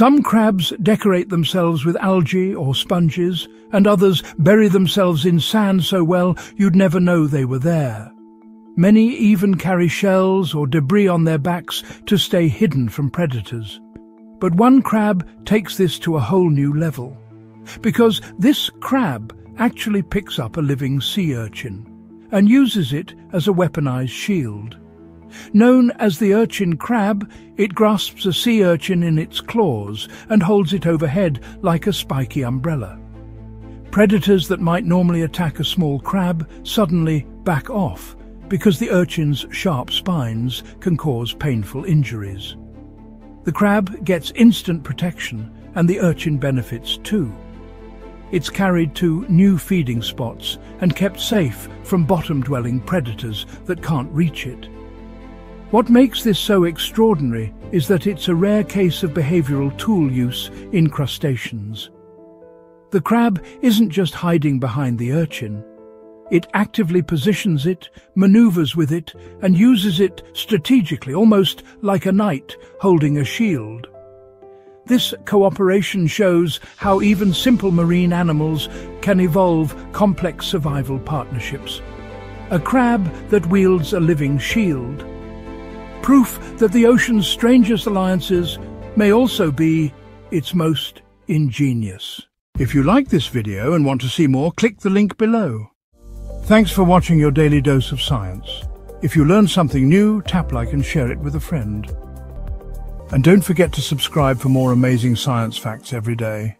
Some crabs decorate themselves with algae or sponges, and others bury themselves in sand so well you'd never know they were there. Many even carry shells or debris on their backs to stay hidden from predators. But one crab takes this to a whole new level. Because this crab actually picks up a living sea urchin and uses it as a weaponized shield. Known as the urchin crab, it grasps a sea urchin in its claws and holds it overhead like a spiky umbrella. Predators that might normally attack a small crab suddenly back off because the urchin's sharp spines can cause painful injuries. The crab gets instant protection and the urchin benefits too. It's carried to new feeding spots and kept safe from bottom-dwelling predators that can't reach it. What makes this so extraordinary is that it's a rare case of behavioral tool use in crustaceans. The crab isn't just hiding behind the urchin. It actively positions it, maneuvers with it, and uses it strategically, almost like a knight holding a shield. This cooperation shows how even simple marine animals can evolve complex survival partnerships. A crab that wields a living shield, proof that the ocean's strangest alliances may also be its most ingenious. If you like this video and want to see more, click the link below. Thanks for watching your daily dose of science. If you learned something new, tap like and share it with a friend. And don't forget to subscribe for more amazing science facts every day.